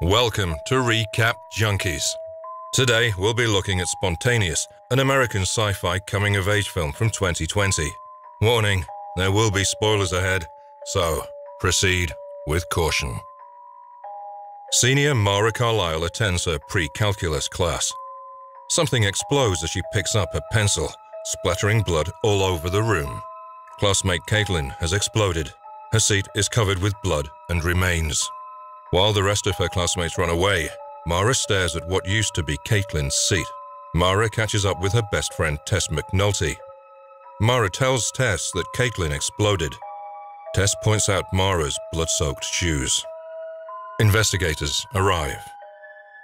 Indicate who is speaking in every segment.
Speaker 1: Welcome to Recap Junkies. Today we'll be looking at Spontaneous, an American sci fi coming of age film from 2020. Warning, there will be spoilers ahead, so proceed with caution. Senior Mara Carlisle attends her pre calculus class. Something explodes as she picks up a pencil, splattering blood all over the room. Classmate Caitlin has exploded. Her seat is covered with blood and remains. While the rest of her classmates run away, Mara stares at what used to be Caitlin's seat. Mara catches up with her best friend Tess McNulty. Mara tells Tess that Caitlin exploded. Tess points out Mara's blood-soaked shoes. Investigators arrive.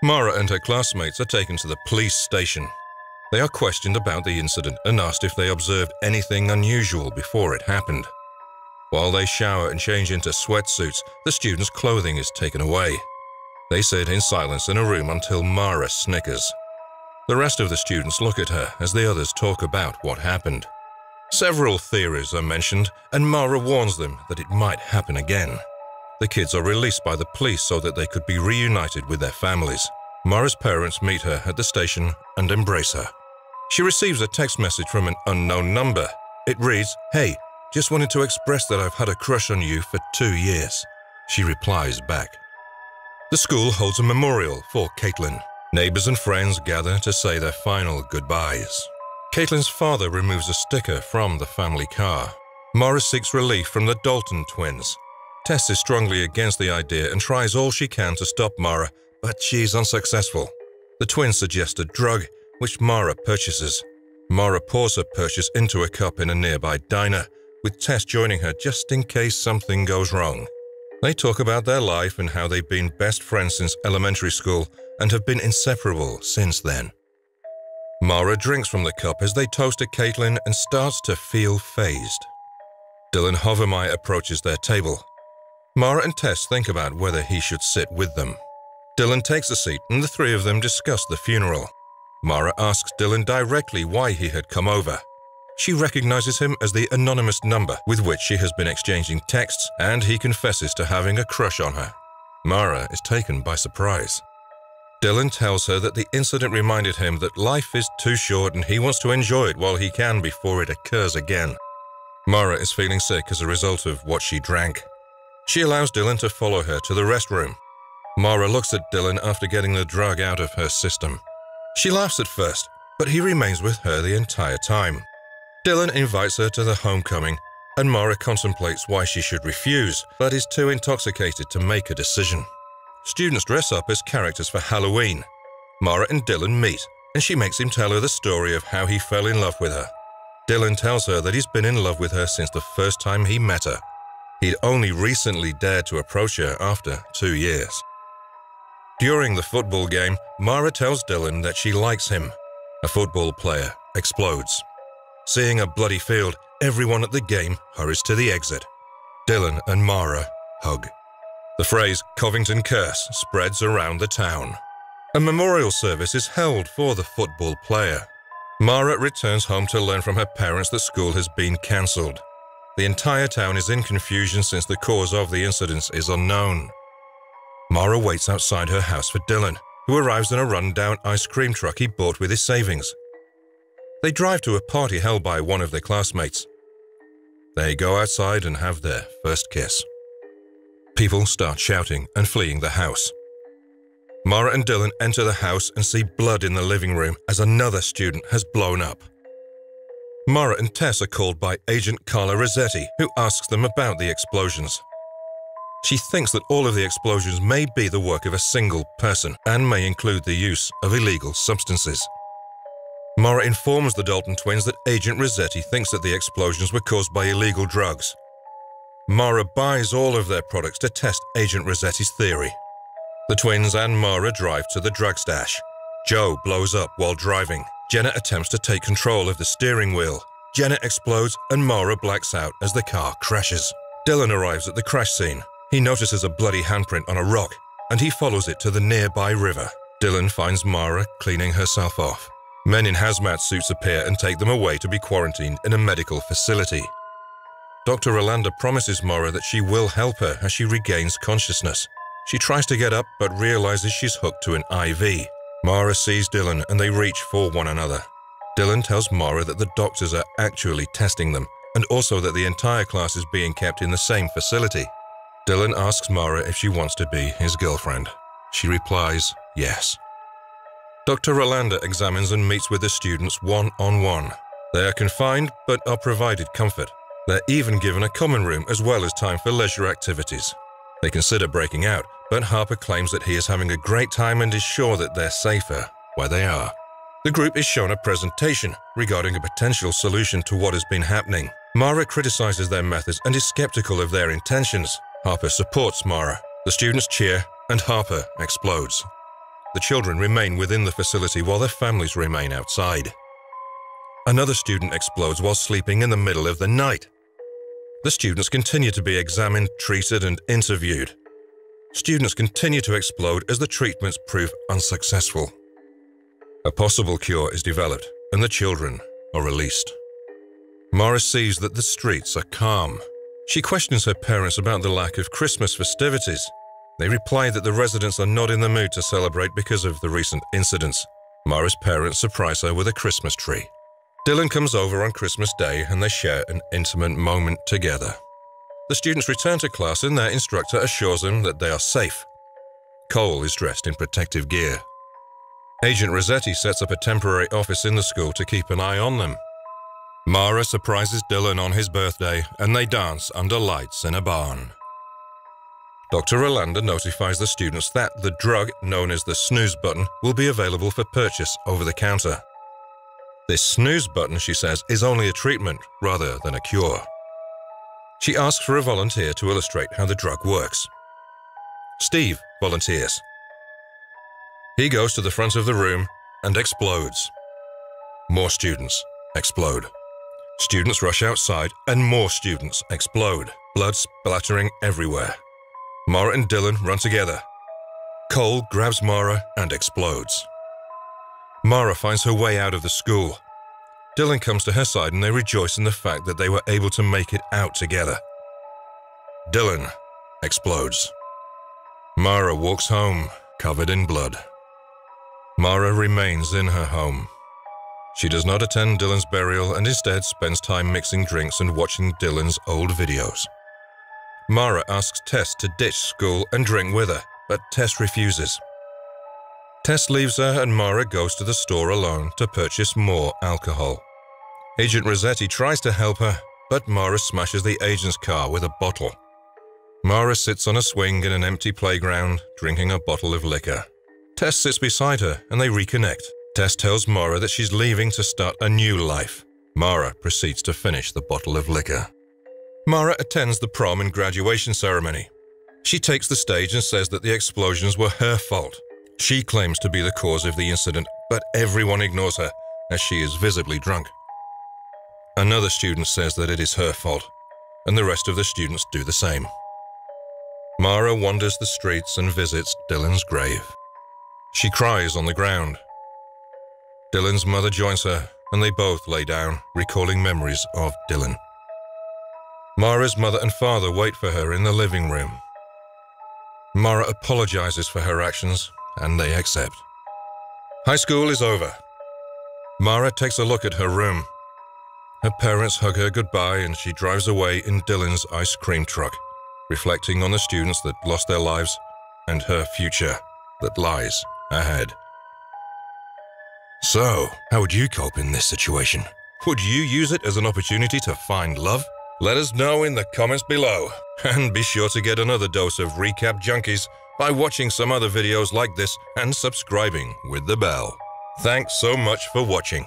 Speaker 1: Mara and her classmates are taken to the police station. They are questioned about the incident and asked if they observed anything unusual before it happened. While they shower and change into sweatsuits, the students' clothing is taken away. They sit in silence in a room until Mara snickers. The rest of the students look at her as the others talk about what happened. Several theories are mentioned, and Mara warns them that it might happen again. The kids are released by the police so that they could be reunited with their families. Mara's parents meet her at the station and embrace her. She receives a text message from an unknown number. It reads, Hey, just wanted to express that I've had a crush on you for two years. She replies back. The school holds a memorial for Caitlin. Neighbors and friends gather to say their final goodbyes. Caitlin's father removes a sticker from the family car. Mara seeks relief from the Dalton twins. Tess is strongly against the idea and tries all she can to stop Mara, but she's unsuccessful. The twins suggest a drug, which Mara purchases. Mara pours her purchase into a cup in a nearby diner, with Tess joining her just in case something goes wrong. They talk about their life and how they've been best friends since elementary school and have been inseparable since then. Mara drinks from the cup as they toast to Caitlin and starts to feel phased. Dylan Hovermeyer approaches their table. Mara and Tess think about whether he should sit with them. Dylan takes a seat and the three of them discuss the funeral. Mara asks Dylan directly why he had come over. She recognizes him as the anonymous number with which she has been exchanging texts, and he confesses to having a crush on her. Mara is taken by surprise. Dylan tells her that the incident reminded him that life is too short and he wants to enjoy it while he can before it occurs again. Mara is feeling sick as a result of what she drank. She allows Dylan to follow her to the restroom. Mara looks at Dylan after getting the drug out of her system. She laughs at first, but he remains with her the entire time. Dylan invites her to the homecoming, and Mara contemplates why she should refuse, but is too intoxicated to make a decision. Students dress up as characters for Halloween. Mara and Dylan meet, and she makes him tell her the story of how he fell in love with her. Dylan tells her that he's been in love with her since the first time he met her. He'd only recently dared to approach her after two years. During the football game, Mara tells Dylan that she likes him. A football player explodes. Seeing a bloody field, everyone at the game hurries to the exit. Dylan and Mara hug. The phrase Covington Curse spreads around the town. A memorial service is held for the football player. Mara returns home to learn from her parents that school has been cancelled. The entire town is in confusion since the cause of the incidents is unknown. Mara waits outside her house for Dylan, who arrives in a run-down ice cream truck he bought with his savings. They drive to a party held by one of their classmates. They go outside and have their first kiss. People start shouting and fleeing the house. Mara and Dylan enter the house and see blood in the living room as another student has blown up. Mara and Tess are called by Agent Carla Rossetti, who asks them about the explosions. She thinks that all of the explosions may be the work of a single person and may include the use of illegal substances. Mara informs the Dalton twins that Agent Rossetti thinks that the explosions were caused by illegal drugs. Mara buys all of their products to test Agent Rossetti's theory. The twins and Mara drive to the drug stash. Joe blows up while driving. Jenna attempts to take control of the steering wheel. Jenna explodes and Mara blacks out as the car crashes. Dylan arrives at the crash scene. He notices a bloody handprint on a rock and he follows it to the nearby river. Dylan finds Mara cleaning herself off. Men in hazmat suits appear and take them away to be quarantined in a medical facility. Dr. Rolanda promises Mara that she will help her as she regains consciousness. She tries to get up but realizes she's hooked to an IV. Mara sees Dylan and they reach for one another. Dylan tells Mara that the doctors are actually testing them and also that the entire class is being kept in the same facility. Dylan asks Mara if she wants to be his girlfriend. She replies, yes. Dr. Rolanda examines and meets with the students one on one. They are confined but are provided comfort. They're even given a common room as well as time for leisure activities. They consider breaking out, but Harper claims that he is having a great time and is sure that they're safer where they are. The group is shown a presentation regarding a potential solution to what has been happening. Mara criticizes their methods and is skeptical of their intentions. Harper supports Mara. The students cheer and Harper explodes. The children remain within the facility while their families remain outside. Another student explodes while sleeping in the middle of the night. The students continue to be examined, treated, and interviewed. Students continue to explode as the treatments prove unsuccessful. A possible cure is developed, and the children are released. Mara sees that the streets are calm. She questions her parents about the lack of Christmas festivities. They reply that the residents are not in the mood to celebrate because of the recent incidents. Mara's parents surprise her with a Christmas tree. Dylan comes over on Christmas Day and they share an intimate moment together. The students return to class and their instructor assures them that they are safe. Cole is dressed in protective gear. Agent Rossetti sets up a temporary office in the school to keep an eye on them. Mara surprises Dylan on his birthday and they dance under lights in a barn. Dr. Rolanda notifies the students that the drug known as the snooze button will be available for purchase over the counter. This snooze button, she says, is only a treatment rather than a cure. She asks for a volunteer to illustrate how the drug works. Steve volunteers. He goes to the front of the room and explodes. More students explode. Students rush outside and more students explode, blood splattering everywhere. Mara and Dylan run together. Cole grabs Mara and explodes. Mara finds her way out of the school. Dylan comes to her side and they rejoice in the fact that they were able to make it out together. Dylan explodes. Mara walks home, covered in blood. Mara remains in her home. She does not attend Dylan's burial and instead spends time mixing drinks and watching Dylan's old videos. Mara asks Tess to ditch school and drink with her, but Tess refuses. Tess leaves her and Mara goes to the store alone to purchase more alcohol. Agent Rossetti tries to help her, but Mara smashes the agent's car with a bottle. Mara sits on a swing in an empty playground, drinking a bottle of liquor. Tess sits beside her and they reconnect. Tess tells Mara that she's leaving to start a new life. Mara proceeds to finish the bottle of liquor. Mara attends the prom and graduation ceremony. She takes the stage and says that the explosions were her fault. She claims to be the cause of the incident, but everyone ignores her as she is visibly drunk. Another student says that it is her fault, and the rest of the students do the same. Mara wanders the streets and visits Dylan's grave. She cries on the ground Dylan's mother joins her, and they both lay down, recalling memories of Dylan. Mara's mother and father wait for her in the living room. Mara apologizes for her actions, and they accept. High school is over. Mara takes a look at her room. Her parents hug her goodbye, and she drives away in Dylan's ice cream truck, reflecting on the students that lost their lives and her future that lies ahead. So, how would you cope in this situation? Would you use it as an opportunity to find love? Let us know in the comments below. And be sure to get another dose of Recap Junkies by watching some other videos like this and subscribing with the bell. Thanks so much for watching.